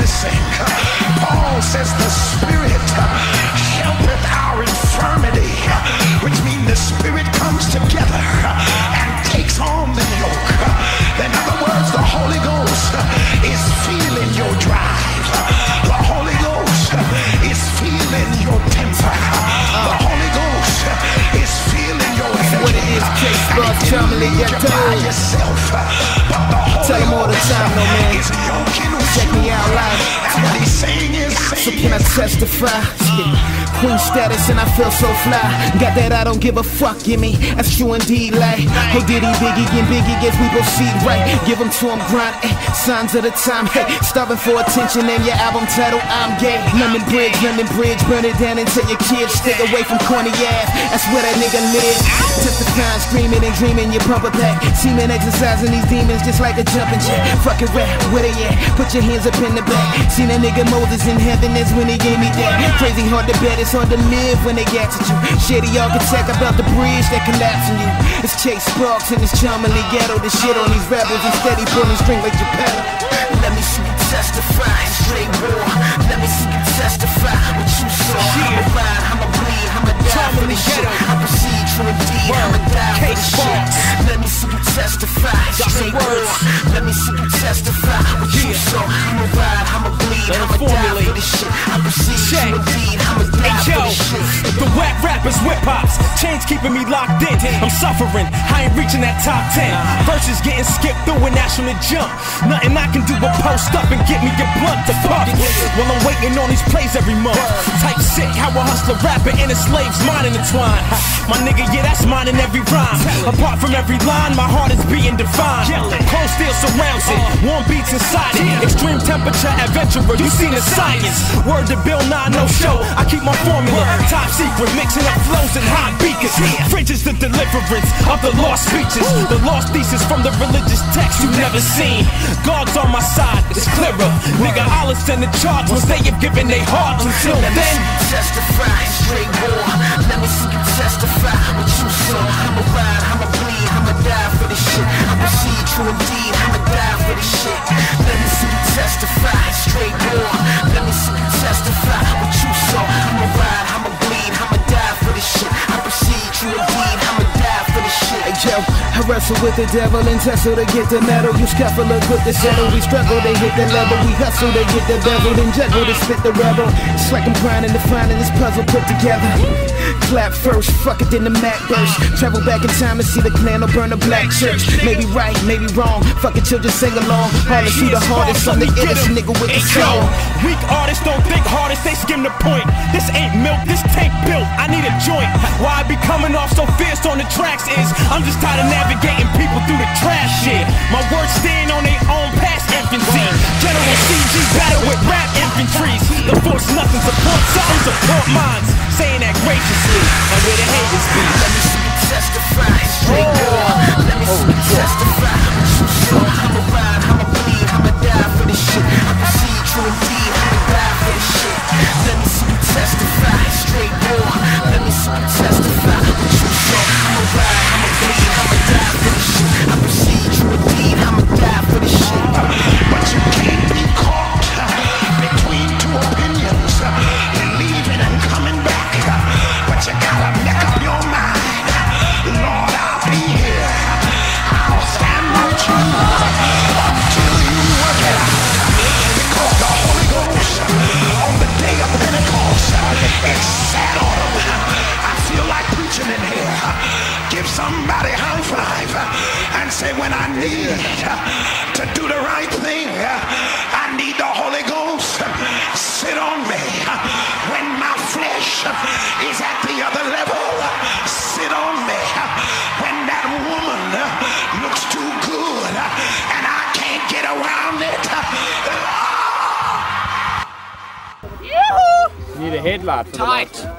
is. Paul says the Spirit helpeth our infirmity. But the Holy Tell 'em all the time, though, man. Check me out live. And So can I testify? Queen status and I feel so fly. Got that I don't give a fuck, give me. That's true indeed, like. Hey, Diddy, Biggie, and Biggie, guess we see right. Give them to him, grind, eh. Signs of the time, hey. Starving for attention and your album title, I'm gay. London Bridge, London Bridge, burn it down until your kids stay away from corny ass. That's where that nigga live. Testifying, screaming and dreaming, pump a pack. Seeming exercising these demons just like a jumping jack. Fucking rap, where they at? Put your hands up in the back. Seen a nigga Moses in heaven, that's when he gave me that. Crazy hard to bet, it's hard to live when they gas at you. Shady architect about the bridge that collapsing you. It's K Sparks and it's Charmingly Ghetto. The shit on these rebels and steady pulling string like Geppetto. Let me see you testify, straight war. Let me see you testify what you saw. I'ma ride, I'ma bleed, Let me see you testify what you saw. I'ma ride, I'ma bleed, I'ma die formulate. for this shit. I proceed Check. true indeed, I'ma die Hey for yo, this shit. the whack rappers whip hops, chains keeping me locked in. I'm suffering, I ain't reaching that top 10. Verses getting skipped through a the jump. Nothing I can do but post up and get me a blunt to puff. While I'm waiting on these plays every month. Sick, how a hustler rapper and a slave's mind intertwined. My nigga, yeah, that's mine in every rhyme. Apart from every line, my heart is being defined. Cold steel surrounds it, warm beats inside it. Extreme temperature adventurer, you seen the science. Word to Bill Nye no show, I keep my formula. Top secret, mixing up flows and hot beakers. Fridge is the deliverance of the lost speeches. The lost thesis from the religious text you never seen. God's on my side, it's clearer. Nigga, I'll send the charge once they have given their hearts. Until then, testify, straight war. Let me see you testify what you saw. I'ma ride, I'ma bleed, I'ma die for this shit. I'ma proceed true indeed, I'ma die for this shit. Let me see you testify, straight war. I wrestle with the devil and tussle to get the metal. You scuffle a good to settle. We struggle to hit the level. We hustle to get the bevel. Then juggle to spit the rebel. It's like I'm grinding to finding this puzzle put together. Clap first, fuck it, then the Mac burst. Travel back in time and see the clan or burn a black church. Maybe right, maybe wrong. Fuck it, children sing along. Hardest who the hardest, I'm the illest nigga with the song. Weak artists don't think hardest, they skim the point. This ain't milk, this tank built. I need a joint. Why I be coming off so fierce on the tracks is I'm just tired of navigating people through the trash shit. My words stand on their own past infancy. General CG battle with rap infantries. The force nothing, support something, support minds. Saying that graciously, and where the haters be. Let me see you testify, Give somebody high five and say, when I need to do the right thing, I need the Holy Ghost. Sit on me. When my flesh is at the other level, sit on me. When that woman looks too good and I can't get around it. Need a headlight Tight. the lights.